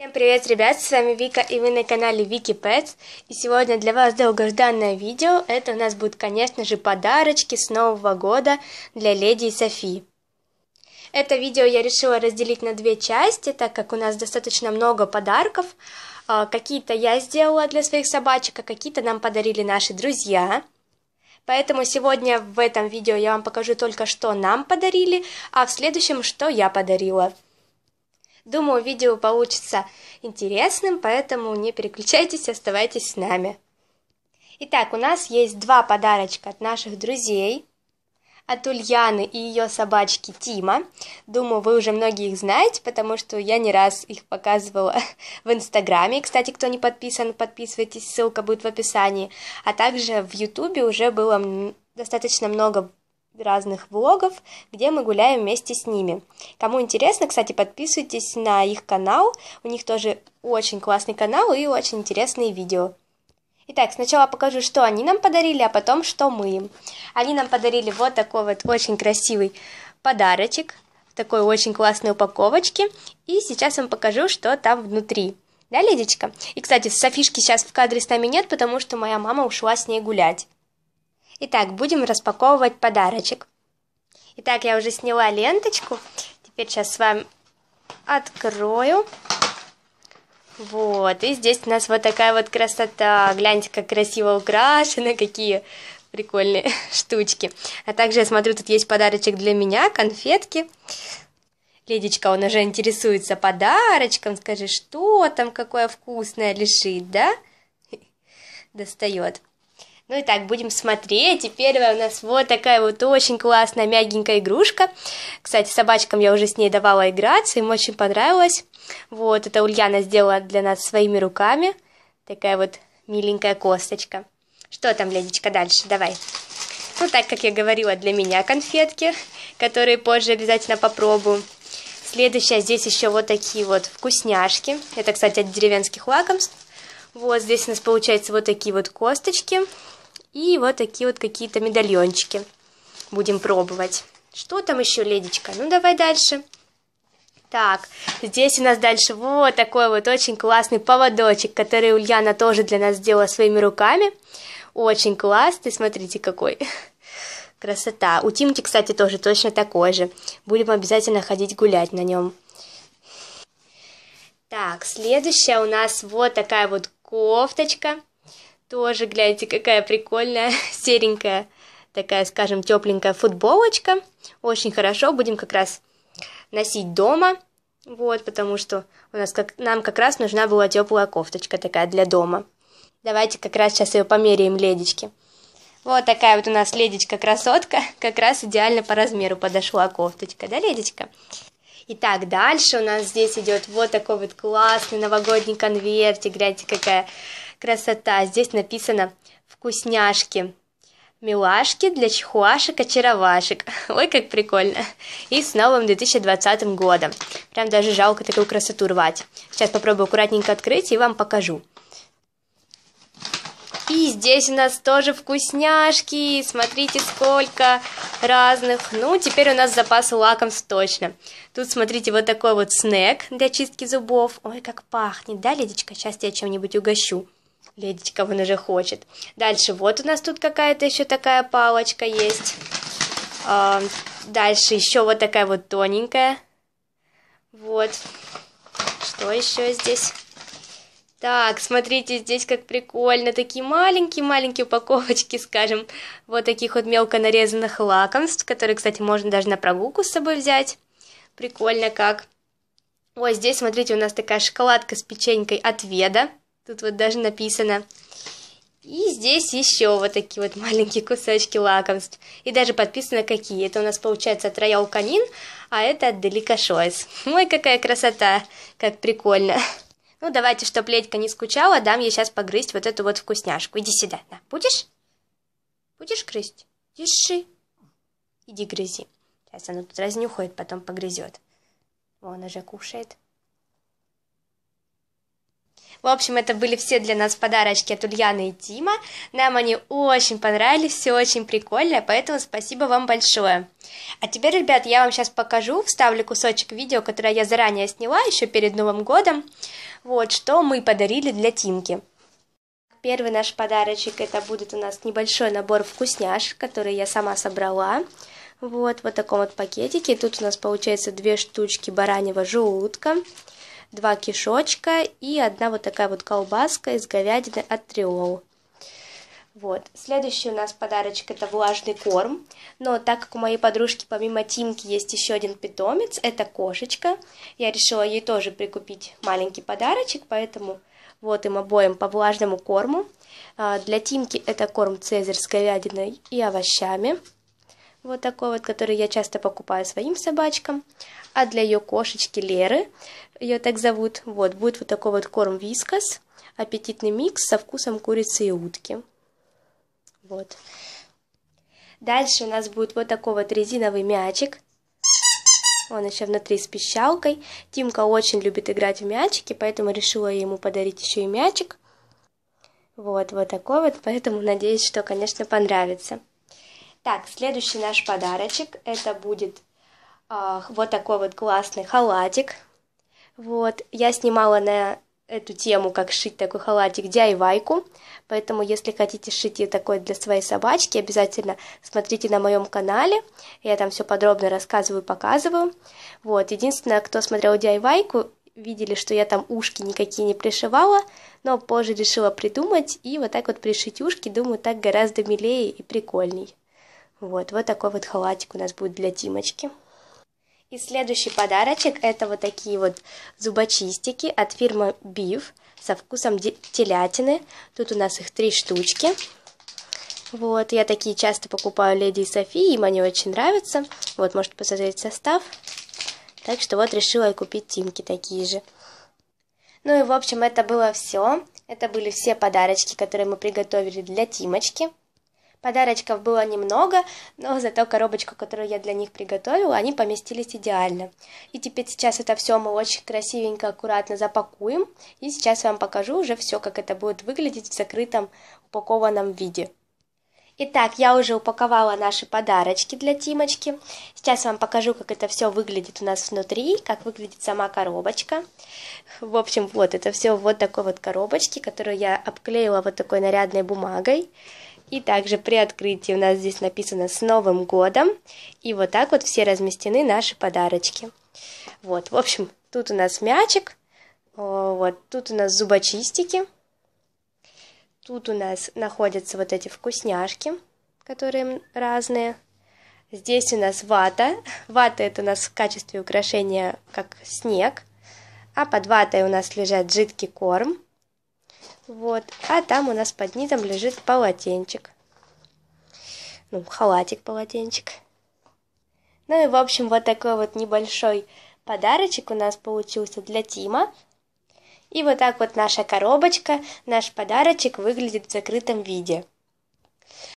Всем привет, ребят, с вами Вика, и вы на канале Вики Pets. И сегодня для вас долгожданное видео. Это у нас будет, конечно же, подарочки с Нового года для леди и Софи. Это видео я решила разделить на две части, так как у нас достаточно много подарков. А, какие-то я сделала для своих собачек, а какие-то нам подарили наши друзья. Поэтому сегодня в этом видео я вам покажу только, что нам подарили, а в следующем, что я подарила. Думаю, видео получится интересным, поэтому не переключайтесь, оставайтесь с нами. Итак, у нас есть два подарочка от наших друзей. От Ульяны и ее собачки Тима. Думаю, вы уже многие их знаете, потому что я не раз их показывала в Инстаграме. Кстати, кто не подписан, подписывайтесь, ссылка будет в описании. А также в Ютубе уже было достаточно много разных влогов, где мы гуляем вместе с ними. Кому интересно, кстати, подписывайтесь на их канал, у них тоже очень классный канал и очень интересные видео. Итак, сначала покажу, что они нам подарили, а потом, что мы им. Они нам подарили вот такой вот очень красивый подарочек, в такой очень классной упаковочке. И сейчас вам покажу, что там внутри. Да, Ледечка? И, кстати, Софишки сейчас в кадре с нами нет, потому что моя мама ушла с ней гулять. Итак, будем распаковывать подарочек. Итак, я уже сняла ленточку. Теперь сейчас с вами открою. Вот, и здесь у нас вот такая вот красота. Гляньте, как красиво украшены, какие прикольные штучки. А также я смотрю, тут есть подарочек для меня, конфетки. Ледечка, он уже интересуется подарочком. Скажи, что там, какое вкусное лежит, да? Достает. Ну и так, будем смотреть. И первая у нас вот такая вот очень классная мягенькая игрушка. Кстати, собачкам я уже с ней давала играться, им очень понравилось. Вот, это Ульяна сделала для нас своими руками. Такая вот миленькая косточка. Что там, Ледечка, дальше? Давай. Ну, так, как я говорила, для меня конфетки, которые позже обязательно попробую. Следующая здесь еще вот такие вот вкусняшки. Это, кстати, от деревенских лакомств. Вот здесь у нас получается вот такие вот косточки. И вот такие вот какие-то медальончики. Будем пробовать. Что там еще, Ледечка? Ну, давай дальше. Так, здесь у нас дальше вот такой вот очень классный поводочек, который Ульяна тоже для нас сделала своими руками. Очень классный, смотрите какой. Красота. У Тимки, кстати, тоже точно такой же. Будем обязательно ходить гулять на нем. Так, следующая у нас вот такая вот кофточка. Тоже, гляньте, какая прикольная, серенькая, такая, скажем, тепленькая футболочка. Очень хорошо, будем как раз носить дома. Вот, потому что у нас как, нам как раз нужна была теплая кофточка такая для дома. Давайте как раз сейчас ее померяем, ледечки. Вот такая вот у нас ледечка-красотка, как раз идеально по размеру подошла кофточка, да, ледечка? Итак, дальше у нас здесь идет вот такой вот классный новогодний конвертик, гляньте, какая красота. Здесь написано «Вкусняшки». Милашки для чихуашек, очаровашек. Ой, как прикольно. И с новым 2020 годом. Прям даже жалко такую красоту рвать. Сейчас попробую аккуратненько открыть и вам покажу. И здесь у нас тоже вкусняшки. Смотрите, сколько разных. Ну, теперь у нас запас лакомств точно. Тут, смотрите, вот такой вот снэк для чистки зубов. Ой, как пахнет, да, Лидочка? Сейчас я чем-нибудь угощу. Ледечка вон уже хочет. Дальше вот у нас тут какая-то еще такая палочка есть. А, дальше еще вот такая вот тоненькая. Вот. Что еще здесь? Так, смотрите, здесь как прикольно. Такие маленькие-маленькие упаковочки, скажем, вот таких вот мелко нарезанных лакомств, которые, кстати, можно даже на прогулку с собой взять. Прикольно как. Ой, здесь, смотрите, у нас такая шоколадка с печенькой от Веда. Тут вот даже написано. И здесь еще вот такие вот маленькие кусочки лакомств. И даже подписано какие. Это у нас получается от Роял Канин, а это от Деликашойс. Ой, какая красота, как прикольно. Ну, давайте, чтоб Ледька не скучала, дам ей сейчас погрызть вот эту вот вкусняшку. Иди сюда, на. Будешь? Будешь грызть? Держи. Иди грызи. Сейчас она тут разнюхает, потом погрызет. Вон уже кушает. В общем, это были все для нас подарочки от Ульяны и Тима. Нам они очень понравились, все очень прикольно, поэтому спасибо вам большое. А теперь, ребят, я вам сейчас покажу, вставлю кусочек видео, которое я заранее сняла, еще перед Новым годом. Вот, что мы подарили для Тимки. Первый наш подарочек это будет у нас небольшой набор вкусняшек, который я сама собрала. Вот, вот в таком вот пакетике. Тут у нас получается две штучки бараньего желудка, два кишочка и одна вот такая вот колбаска из говядины от Триол. Вот. Следующий у нас подарочек это влажный корм. Но так как у моей подружки помимо Тимки есть еще один питомец, это кошечка, я решила ей тоже прикупить маленький подарочек, поэтому вот им обоим по влажному корму. А, для Тимки это корм Цезарь с говядиной и овощами. Вот такой вот, который я часто покупаю своим собачкам. А для ее кошечки Леры, ее так зовут, вот, будет вот такой вот корм Вискас, аппетитный микс со вкусом курицы и утки. Вот. Дальше у нас будет вот такой вот резиновый мячик. Он еще внутри с пищалкой. Тимка очень любит играть в мячики, поэтому решила ему подарить еще и мячик. Вот, вот такой вот, поэтому надеюсь, что, конечно, понравится. Так, следующий наш подарочек, это будет э, вот такой вот классный халатик. Вот, я снимала на эту тему, как шить такой халатик, DIY-ку. Поэтому, если хотите шить такой для своей собачки, обязательно смотрите на моем канале. Я там все подробно рассказываю, показываю. Вот, единственное, кто смотрел DIY-ку, видели, что я там ушки никакие не пришивала, но позже решила придумать и вот так вот пришить ушки, думаю, так гораздо милее и прикольней. Вот, вот такой вот халатик у нас будет для Тимочки. И следующий подарочек это вот такие вот зубочистики от фирмы Beef со вкусом телятины. Тут у нас их три штучки. Вот, я такие часто покупаю Леди и Софи, им они очень нравятся. Вот, можете посмотреть состав. Так что вот решила и купить Тимки такие же. Ну и в общем это было все. Это были все подарочки, которые мы приготовили для Тимочки. Подарочков было немного, но зато коробочку, которую я для них приготовила, они поместились идеально. И теперь сейчас это все мы очень красивенько, аккуратно запакуем. И сейчас вам покажу уже все, как это будет выглядеть в закрытом упакованном виде. Итак, я уже упаковала наши подарочки для Тимочки. Сейчас вам покажу, как это все выглядит у нас внутри, как выглядит сама коробочка. В общем, вот это все вот такой вот коробочки, которую я обклеила вот такой нарядной бумагой. И также при открытии у нас здесь написано «С Новым годом!» И вот так вот все разместены наши подарочки. Вот, в общем, тут у нас мячик, вот, тут у нас зубочистики, тут у нас находятся вот эти вкусняшки, которые разные. Здесь у нас вата. Вата это у нас в качестве украшения как снег. А под ватой у нас лежит жидкий корм. Вот. А там у нас под низом лежит полотенчик. Ну, халатик, полотенчик. Ну и, в общем, вот такой вот небольшой подарочек у нас получился для Тима. И вот так вот наша коробочка, наш подарочек выглядит в закрытом виде.